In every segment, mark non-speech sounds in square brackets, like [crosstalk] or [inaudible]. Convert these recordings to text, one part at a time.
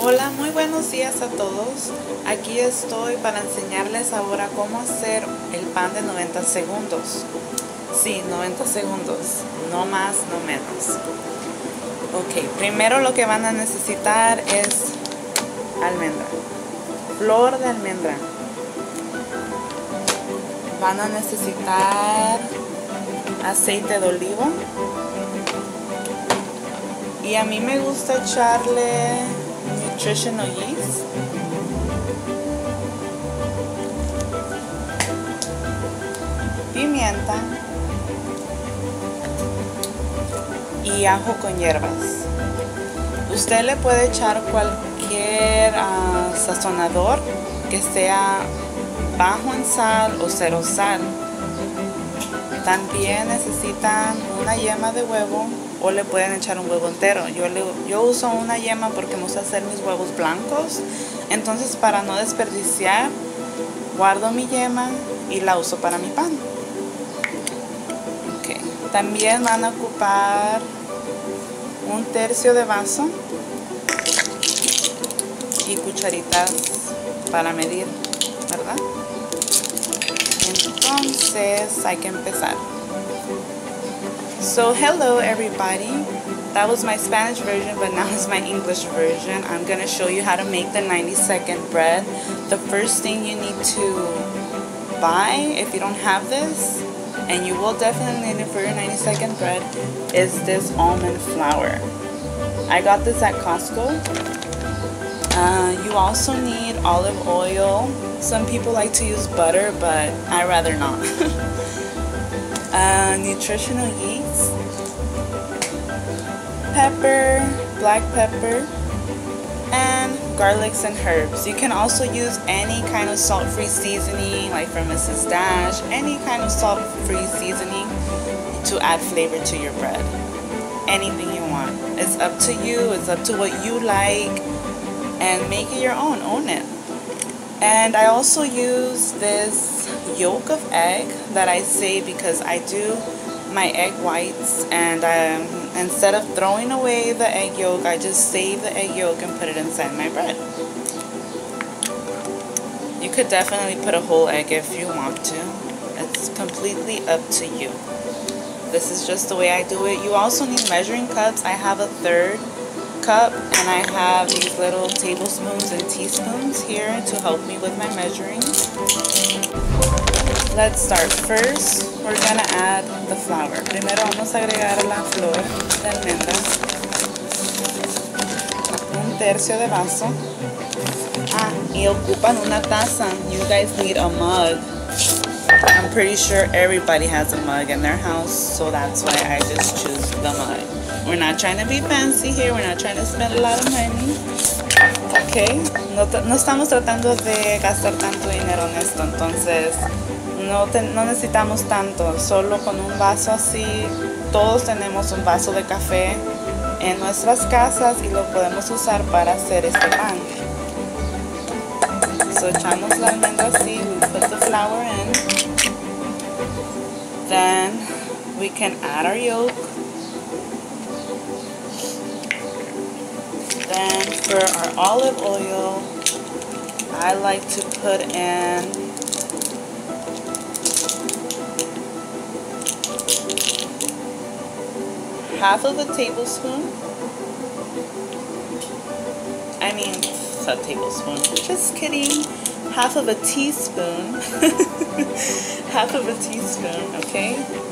Hola, muy buenos días a todos. Aquí estoy para enseñarles ahora cómo hacer el pan de 90 segundos. Sí, 90 segundos, no más, no menos. Ok, primero lo que van a necesitar es almendra, flor de almendra. Van a necesitar aceite de olivo. Y a mí me gusta echarle nutritional yeast. Pimienta. Y ajo con hierbas. Usted le puede echar cualquier uh, sazonador que sea bajo en sal o cero sal. También necesitan una yema de huevo o le pueden echar un huevo entero. Yo, le, yo uso una yema porque me gusta hacer mis huevos blancos. Entonces para no desperdiciar, guardo mi yema y la uso para mi pan. Okay. También van a ocupar un tercio de vaso y cucharitas para medir, ¿verdad? Entonces hay que empezar. So hello everybody. That was my Spanish version, but now it's my English version. I'm going to show you how to make the 90 second bread. The first thing you need to buy, if you don't have this, and you will definitely need it for your 90 second bread, is this almond flour. I got this at Costco. Uh, you also need olive oil. Some people like to use butter, but I rather not. [laughs] uh, nutritional yeast, pepper, black pepper, and garlics and herbs. You can also use any kind of salt-free seasoning, like from Mrs. Dash, any kind of salt-free seasoning to add flavor to your bread. Anything you want. It's up to you, it's up to what you like, and make it your own, own it. And I also use this yolk of egg that I save because I do my egg whites and um, instead of throwing away the egg yolk, I just save the egg yolk and put it inside my bread. You could definitely put a whole egg if you want to. It's completely up to you. This is just the way I do it. You also need measuring cups. I have a third cup and I have these little tablespoons and teaspoons here to help me with my measuring. Let's start. First, we're gonna add the flour. Primero vamos a agregar la flor de almendras. Un tercio de vaso. Ah, y ocupan una taza. You guys need a mug. I'm pretty sure everybody has a mug in their house, so that's why I just choose the mug. We're not trying to be fancy here. We're not trying to spend a lot of money. Okay. No, no estamos tratando de gastar tanto dinero en esto. Entonces, no, no necesitamos tanto. Solo con un vaso así. Todos tenemos un vaso de café en nuestras casas y lo podemos usar para hacer este pan. So, echamos la almendra así. We put the flour in. Then, we can add our yolk. For our olive oil, I like to put in half of a tablespoon. I mean, a tablespoon. Just kidding. Half of a teaspoon. [laughs] half of a teaspoon, okay?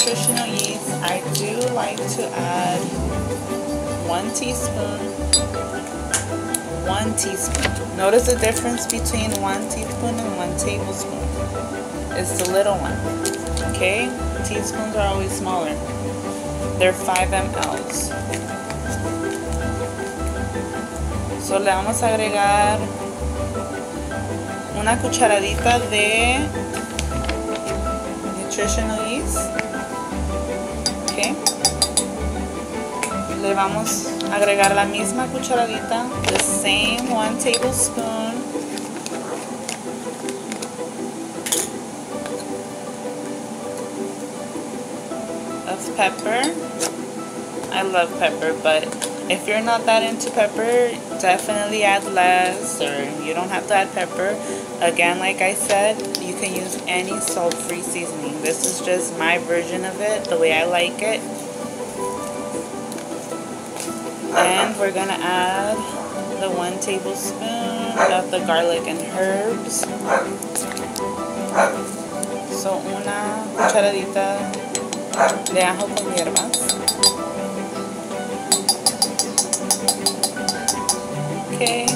Nutritional yeast, I do like to add one teaspoon, one teaspoon. Notice the difference between one teaspoon and one tablespoon. It's the little one, okay? Teaspoons are always smaller. They're 5 mLs. So le vamos a agregar una cucharadita de nutritional yeast. le vamos a agregar la misma cucharadita, the same one tablespoon. of pepper. I love pepper, but if you're not that into pepper, definitely add less or you don't have to add pepper. Again, like I said, you can use any salt-free seasoning. This is just my version of it, the way I like it. And we're gonna add the one tablespoon of the garlic and herbs. So una cucharadita de ajo con hierbas. Okay.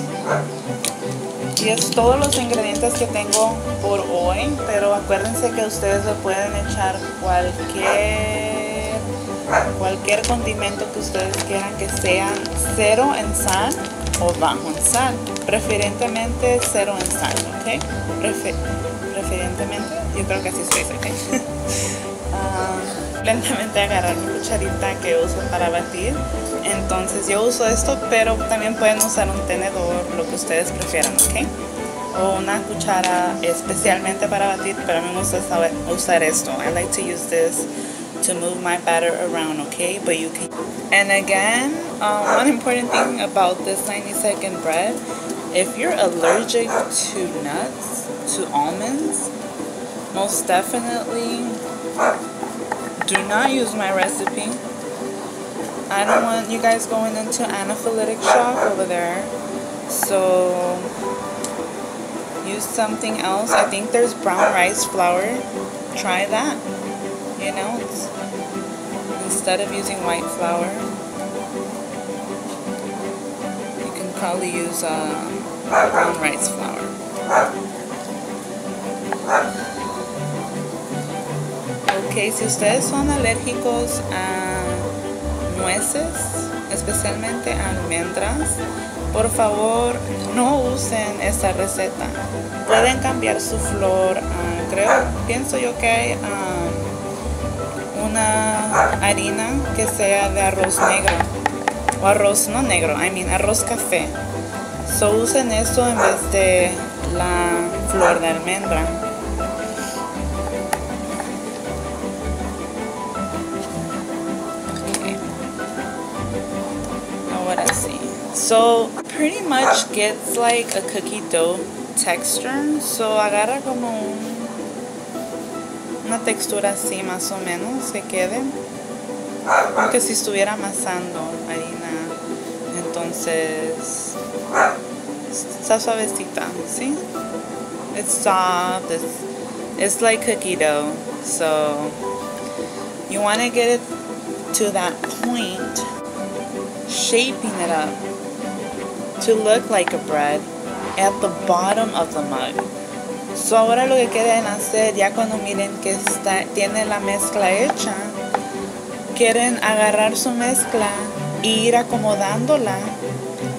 Y es todos los ingredientes que tengo por hoy, pero acuérdense que ustedes le pueden echar cualquier cualquier condimento que ustedes quieran que sean cero en sal o bajo en sal, preferentemente cero en sal, ¿ok? preferentemente, yo creo que así se dice, ¿ok? uh, [laughs] lentamente agarrar mi cucharita que uso para batir, entonces yo uso esto, pero también pueden usar un tenedor, lo que ustedes prefieran, ¿ok? o una cuchara especialmente para batir, pero a mí me gusta usar esto. I like to use this to move my batter around, okay? But you can. And again, um, one important thing about this 90 second bread, if you're allergic to nuts, to almonds, most definitely do not use my recipe. I don't want you guys going into anaphylactic shock over there. So use something else. I think there's brown rice flour. Try that. You know, instead of using white flour, you can probably use uh, brown rice flour. Ok, si ustedes son alérgicos a nueces, especialmente a almendras, por favor no usen esta receta. Pueden cambiar su flor, uh, creo, pienso yo que hay um, una harina que sea de arroz negro. O arroz, no negro, I mean arroz café. So usen esto en vez de la flor de almendra. Okay. So pretty much gets like a cookie dough texture. So agarra como un, una textura así más o menos que quede. Aunque si estuviera amasando harina. Entonces está suavecita, ¿sí? It's soft. It's, it's like cookie dough. So you want to get it to that point, shaping it up to look like a bread at the bottom of the mug. So ahora lo que quieren hacer, ya cuando miren que está, tiene la mezcla hecha, quieren agarrar su mezcla e ir acomodándola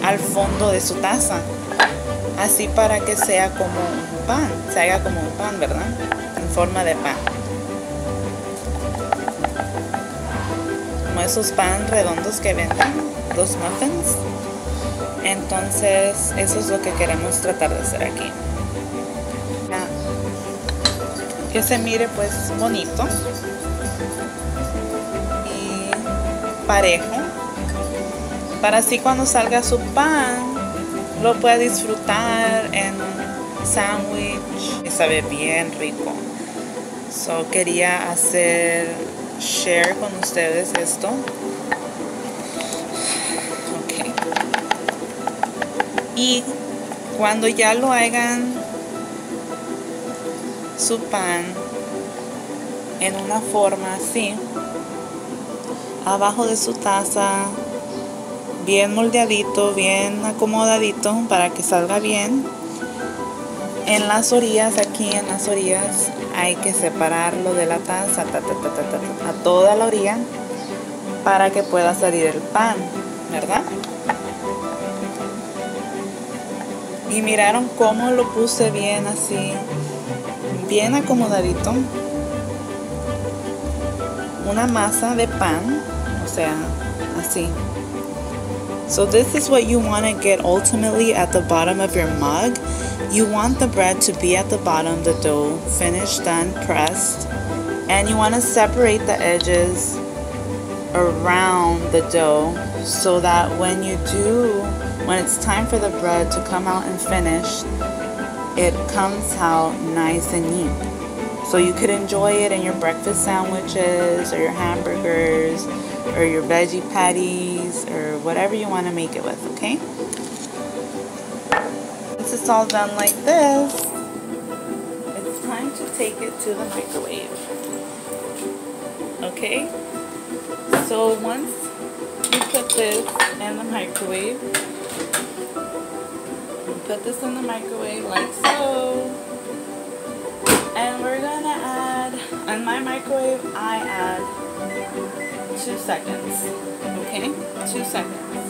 al fondo de su taza. Así para que sea como un pan, se haga como un pan, ¿verdad? En forma de pan. Como esos pan redondos que venden, los muffins. Entonces, eso es lo que queremos tratar de hacer aquí. Que se mire pues bonito y parejo. Para así cuando salga su pan, lo pueda disfrutar en un sándwich y sabe bien rico. So quería hacer share con ustedes esto. Y cuando ya lo hagan su pan en una forma así, abajo de su taza, bien moldeadito, bien acomodadito para que salga bien. En las orillas, aquí en las orillas, hay que separarlo de la taza a toda la orilla para que pueda salir el pan, ¿verdad? Y miraron cómo lo puse bien así, bien acomodadito. Una masa de pan, o sea, así. So this is what you want to get ultimately at the bottom of your mug. You want the bread to be at the bottom, the dough, finished, done, pressed. And you want to separate the edges around the dough so that when you do, when it's time for the bread to come out and finish, it comes out nice and neat. So you could enjoy it in your breakfast sandwiches or your hamburgers or your veggie patties or whatever you want to make it with, okay? Once it's all done like this, it's time to take it to the microwave. Okay? So once you put this in the microwave, put this in the microwave like so. And we're gonna add, in my microwave, I add two seconds. Okay? Two seconds.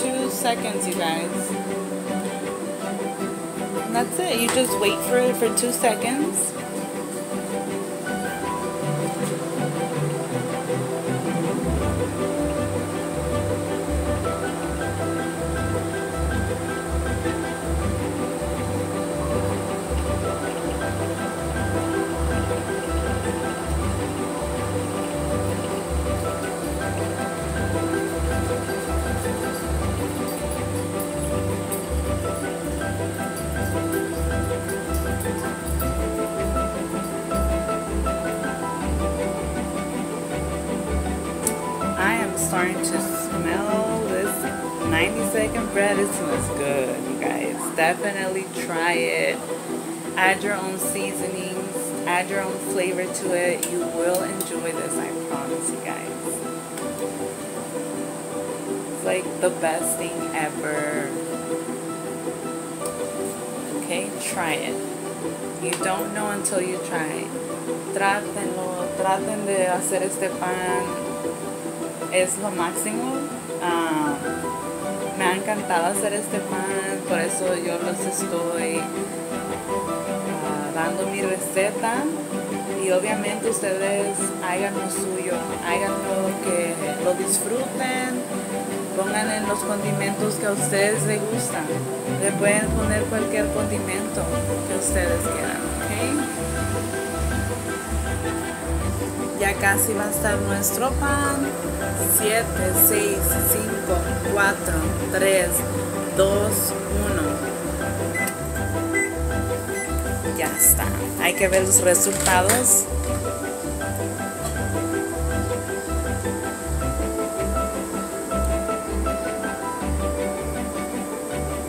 Two seconds, you guys. And that's it. You just wait for it for two seconds. 90 second bread. It smells good, you guys. Definitely try it. Add your own seasonings, add your own flavor to it. You will enjoy this, I promise you guys. It's like the best thing ever. Okay, try it. You don't know until you try. Trátenlo, traten de hacer este pan es lo máximo. Me ha encantado hacer este pan, por eso yo los estoy uh, dando mi receta. Y obviamente ustedes hagan lo suyo, hagan lo que lo disfruten, pongan en los condimentos que a ustedes les gustan. Le pueden poner cualquier condimento que ustedes quieran, ¿ok? Ya casi va a estar nuestro pan. 7, 6, 5, 4, 3, 2, 1. Ya está. Hay que ver los resultados.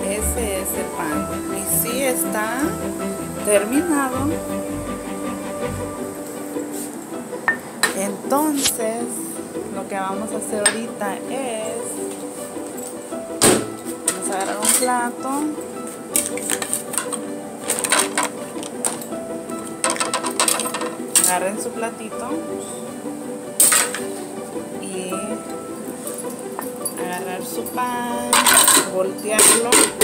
Ese es el pan. Y sí está terminado. Entonces, que vamos a hacer ahorita es vamos a agarrar un plato. Agarren su platito y agarrar su pan voltearlo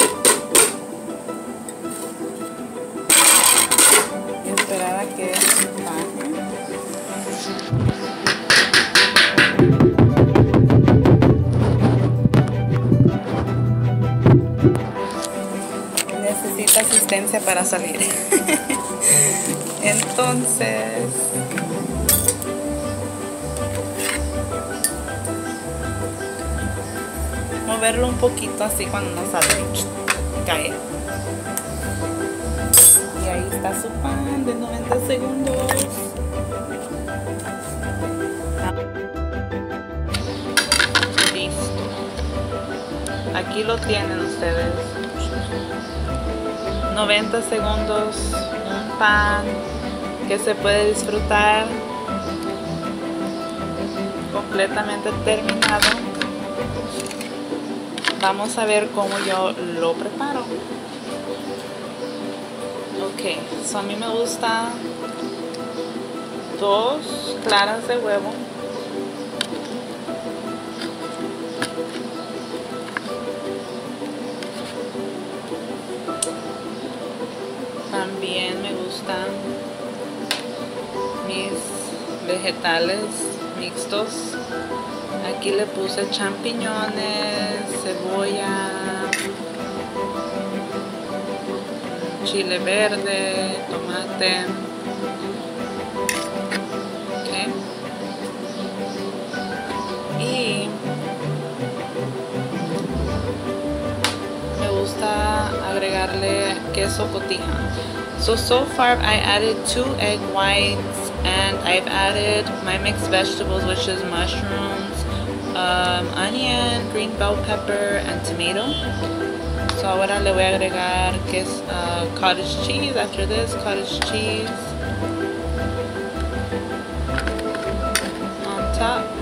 para salir. [laughs] Entonces, moverlo un poquito así cuando no sale, cae. Y ahí está su pan de 90 segundos. Listo. Aquí lo tienen ustedes. 90 segundos, un pan que se puede disfrutar completamente terminado. Vamos a ver cómo yo lo preparo. Ok, a mí me gusta dos claras de huevo mis vegetales mixtos. Aquí le puse champiñones, cebolla, chile verde, tomate. ¿eh? Y me gusta agregarle queso cotija. So, so far I added two egg whites and I've added my mixed vegetables which is mushrooms, um, onion, green bell pepper and tomato. So ahora le voy a agregar que es uh, cottage cheese after this, cottage cheese on top.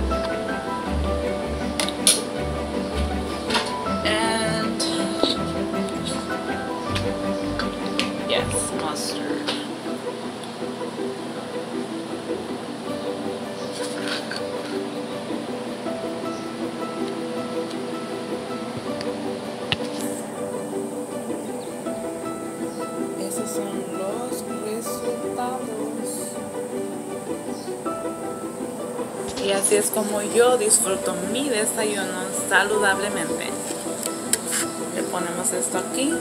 Es como yo disfruto mi desayuno saludablemente. Le ponemos esto aquí.